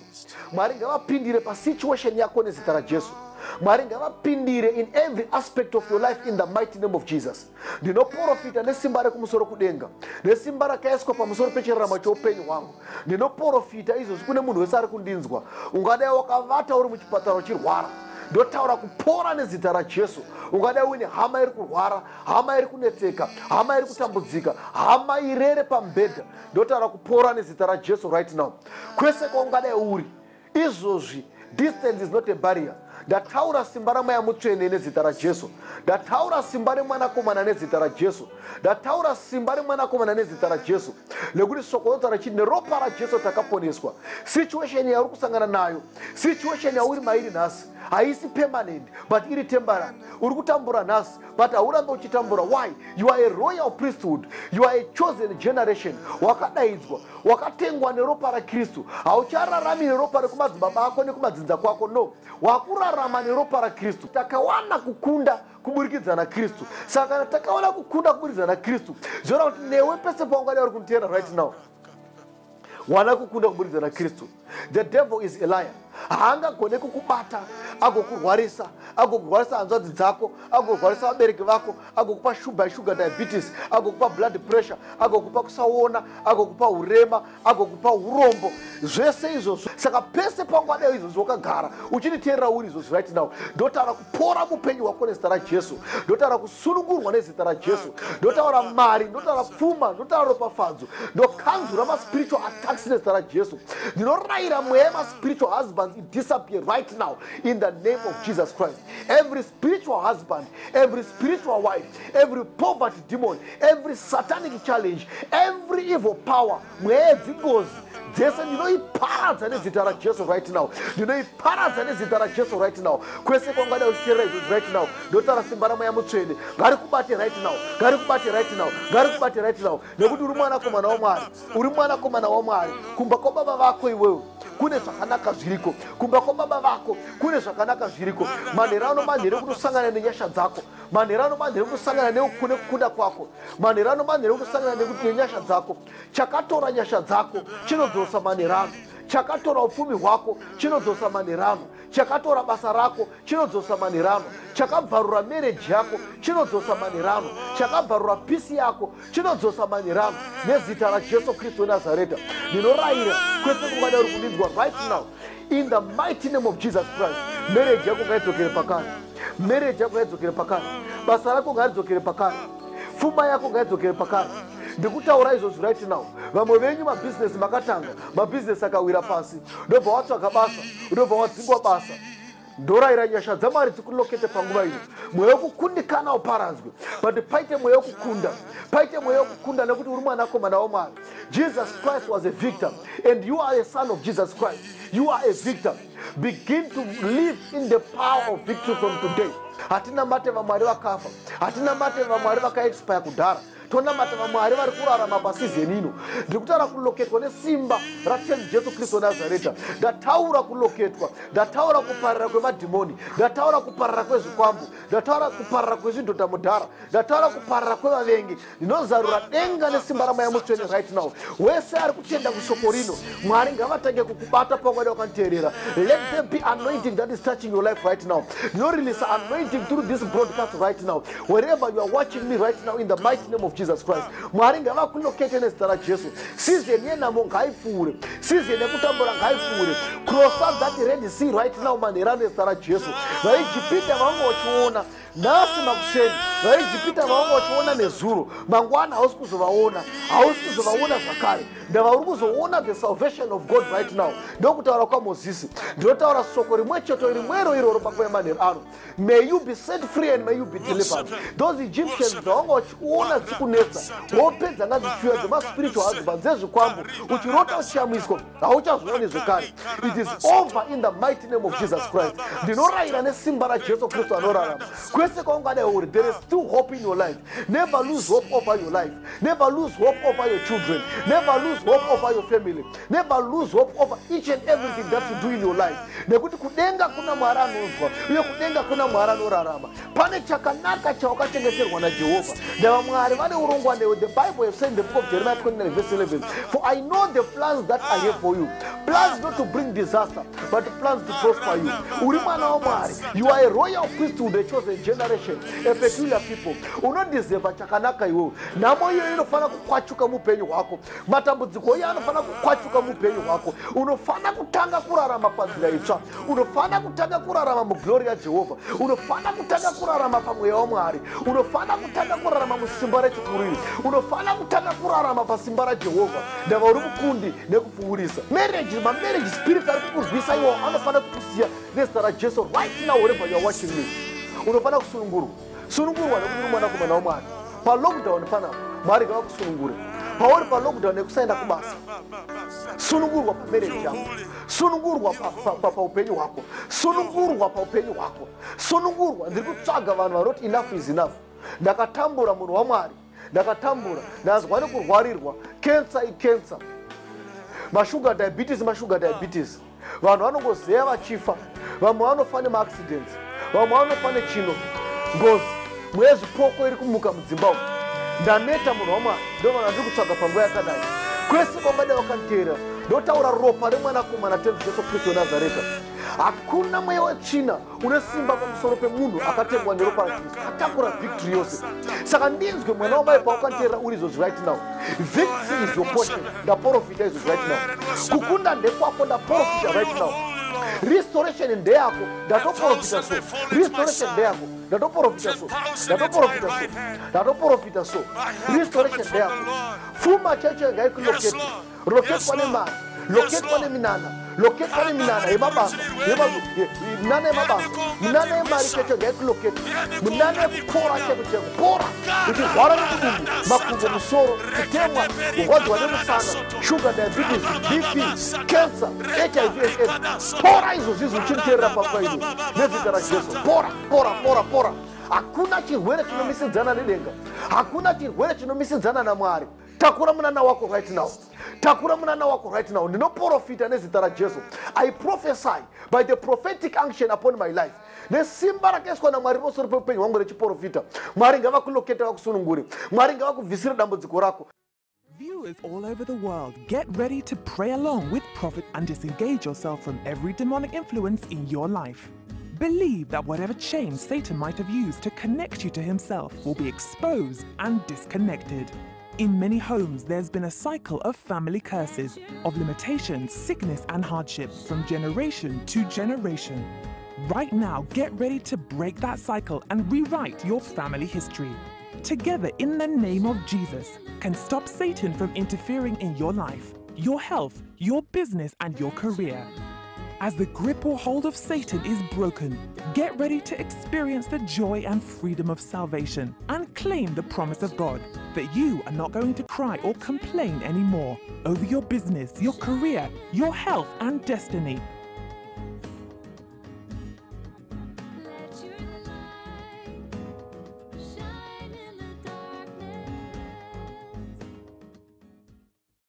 rajesu mwari ngavapindire pasituation yako nezita rajesu mwari ngavapindire in every aspect of your life in the mighty name of jesus. Ndinoprofita nesimba rekumusoro kudenga. Nesimba rakaiswa pamusoro pechiraramo cheupenyu hwangu. Ndinoprofita izvozvi kune munhu wese ari kundinzwa. Ungadai wakavata uri muchipatara uchirwara ndotaura kupora nezita rajesu. Ungadai uine hama iri kurwara hama iri kunetseka hama iri kutambudzika hama irere pambedha ndotaura kupora nezita rajesu right now. Kwese kwaungadai uri izvozvi distance is not a barrier. Ndataura simba ramweya mutsvene nezita rajesu. Ndataura simba remwanakomana nezita rajesu. Ndataura simba remwanakomana nezita rajesu. Nekuti shoko rotaura chiti neropa rajesu takaponeswa. Situation yauri kusangana nayo situation yauri mairi nhasi haisi permanent but iri temporary uri kutambura nhasi but haurambe uchitambura. Why? You are a royal priesthood. You are a chosen generation. Wakadaidzwa wakatengwa neropa rakristu. Hauchararami neropa rekumadzibaba ako nekumadzinza kwako no. Wakurarama neropa rakristu. Takawana kukunda kuburikidza nakristu. Saka kana takawana kukunda kuburikidza nakristu. Zvoreva kuti newe pese paungadai uri kunditeera right now wana kukunda kuburikidza nakristu. The devil is a liar haangagone kukubata agokurwarisa agokurwarisa hanzvadzi dzako agokurwarisa vabereki vako agokupa shuga shuga diabetes agokupa blood pressure agokupa kusaona agokupa urema agokupa urombo. Zvese izvozvo. Saka pese pangadai izvozvi wakagara uchinditeerera uri izvozvi right now. Ndotaura kupora mupenyu hwako nezita rajesu. Ndotaura kusunungurwa nezita rajesu. Ndotaura mari ndotaura pfuma ndotaura ropafadzo ndokanzura maspiritual attacks nezita rajesu. Ndinorayira mweya yemaspiritual husbands disappear right now in the name of jesus christ. Every spiritual husband every spiritual wife every poverty demon every satanic challenge every evil power mweya yedzingozi dzese ndinoiparadza nezita rajesu right now. Ndinoiparadza nezita rajesu right now. Kwese kwangadai uchiteerera izvozvi right now. Ndotaura simba ramweya mutsvene ngari kubate right now. Ngari kubate right now. Ngari kubate right now. Nekuti uri mwanakomana wamwari uri mwanakomana wamwari kumba kwababa vako iwewe kune zvakanaka zviriko. Kumba kwababa vako kune zvakanaka zviriko. Manherano manhere kutosangana nenyasha dzako. Manherano manhere kutosangana nekune kukunda kwako. Manherano manhere kutosangana nenyasha dzako chakatora nyasha dzako chinodzosa manherano chakatora upfumi hwako chinodzosa manherano chakatora basa rako chinodzosa manherano chakabvarura mereji yako chinodzosa manherano chakabvarura pisi yako chinodzosa manherano nezita rajesu kristu wenazareta ndinorayira kwese kungadai uri kundinzwa right now. In the mighty name of jesus christ mereji yako ngaidzokere pakare mereji yako ngaidzokere pakare basa rako ngaridzokere pakare pfuma yako ngaidzokere pakare ndikutaura izvozvi right now. Vamwe venyu mabhizinesi makatanga mabhizinesi akawira pasi. Ndobva watsvaga basa ndobva wadzingwa basa. Ndorayira nyasha dzamwari dzikulokete panguva ino mweya wekukundikana uparadzwe but paite mweya wekukunda paite mweya wekukunda nekuti uri mwanakomana wamwari. Jesus christ was a victor and you are a son of jesus christ. You are a victor begin to live in the power of victory from today. Hatina mate vamwari vakafa hatina mate vamwari vakaexpire kudhara tonamata vamwari vari kurarama pasizeni ino ndiri kutaura kuloketwa nesimba ratenzi jesu kristu wenazareta ndataura kuloketwa ndataura kuparira kwemadhimoni ndataura kuparira kwezvikwambu ndataura kuparira kwezvidhodha mudhara ndataura kuparira kwevavengi. Ndinozarura denga nesimba ramaya mutsvene right now. Wese ari kutenda kushoko rino. Mwari ngavatange kukubata pangwada wakanditeerera. Let there be anointing that is touching your life right now. Ndinoreleasa anointing through this broadcast right now. Wherever you are watching me right now in the mighty name of jesus christ. Mwari ngavakulokete nezita rajesu. Sizeni yenhamo ngaipfuure. Sizeni yekutambura ngaipfuure. Crossa that red sea right now manherano ezita rajesu. Vaijipita vanga vachiona nhasi makuseni. Vaijipita vanga vachiona nezuro. Mangwana hausi kuzovaona. Hausi kuzovaona zvakare. Ndava uri kuzoona the salvation of god right now. Ndokutaura kwamozisi. Ndinotaura shoko rimwe cheto rimwero iroro panguva yemanheru ano may you be set free and may you be delivered. those egyptians dzavanga vachiona dzichikunetsa hope dzanga dzichiuya dzemaspiritual husband dzezvikwambo uchirota uchiyamiswa hauchazooni zvekare. It is over in the mighty name of jesus christ. Ndinorayira nesimba rajesu kristu anorarama kwese kwaungadai uri there is still hope in your life. Never lose hope over your life. Never lose hope over your children. Never lose hope over your family. Never lose hope over each and everything that you do in your life. Nekuti kudenga kuna mwari anonzwa uye kudenga kuna mwari anorarama. Pane chakanaka chawakachengeterwa naJehovha. Nevamwari vane urongwa newe. The Bible has said in the book of Jeremiah 29 verse 11, For I know the plans that I have for you. Plans not to bring disaster, but plans to prosper you. Uri mwana wamwari. You are a royal priesthood, a chosen generation, a peculiar people. Unodizeva chakanaka iwewe. Nhamo iyo inofana kukwachuka muupenyu hwako. Matambudziko iyo anofana kukwachuka muupenyu hwako. Unofana kutanga kurarama panzira itsva. Unofana kutanga kurarama muglori yaJehovha. Unofana kutanga kurarama pamweya wamwari. Unofana kutanga kurarama musimba rechikuriri. Unofana kutanga kurarama pasimba raJehovha. Ndava uri mukundi nekupfuurisa. Marriage, mamarriage spirit ari kukurwisa iwo anofana kukusiya nezita rajesu right now wherever you are watching me. Unofana kusunungurwa. Sunungurwa nekuti uri mwanakomana wamwari. Palockdown panapa, mwari ngavakusunungure. Pauri palockdown nekusaenda kubasa. sunungurwa pamereji yako. Sunungurwa pa- pa- pa- paupenyu hwako. Sunungurwa paupenyu hwako. Sunungurwa ndiri kutsvaga vanhu vanoti enough is enough. Ndakatambura munhu wamwari ndakatambura. Ndazwa nekurwarirwa. Kensa ikensa mashuga diabetes mashuga diabetes. Vanhu vanongozeya vachifa. Vamwe vanofa nemaaccidents vamwe vanofa nechino ngozi. Mweya zvipoko iri kumuka mudzimba umu. Ndaneta munhu wamwari ndo vanhu vandiri kutsvaga panguva yakadai. Kwese kwangada wakanteera ndotaura ropa remwanakomana tenzi jesu kristu wenazareta hakuna mweya wetsvina une simba pamusoro pemunhu akatengwa neropa rakristu atakura victory yose. Saka ndinzwe mwana wamai paukanteerera uri izvozvi right now. Victory is your portion. Ndaprofita izvozvi right now. Kukunda ndekwako ndaprofita right now restoration ndeyako ndatoprofita so restoration ndeyako ndatoprofita so ndatoprofita so ndatoprofita so restoration ndeyako pfuma chaicho ngaikuloketi loketwa nemari loketwa neminana loketwa neminana yemabasa yema- ye- minana yemabasa minana yemari chaicho ngaikuloketi minana yekupora cheko cheko pora uchirwara nemudumbu makumbo musoro kutemwa kurwadziwa nemusana shuga diabetes bp cancer hiv and aids pora izvozvi zvichiriteerera panguva ino nezita rajesu pora pora pora pora hakuna chirwere chinomisidzana nedenga. Hakuna chirwere chinomisidzana namwari takura munana wako right now. Takura munana wako right now. Nezita i prophesy by the prophetic unction upon my life. Nesimba rakaiswa namwari rosoro peupenyu hwangu rechiprofita mwari vakusunungure mwari ngavakubvisire dambudziko rako. Viewers all over the world, get ready to pray along with Prophet and disengage yourself from every demonic influence in your life. Believe that whatever chains Satan might have used to connect you to himself will be exposed and disconnected. In many homes, there's been a cycle of family curses, of limitations, sickness, and hardship from generation to generation. Right now, get ready to break that cycle and rewrite your family history. Together, in the name of Jesus, can stop Satan from interfering in your life, your health, your business, and your career. As the grip or hold of Satan is broken, get ready to experience the joy and freedom of salvation and claim the promise of God that you are not going to cry or complain anymore over your business, your career, your health, and destiny.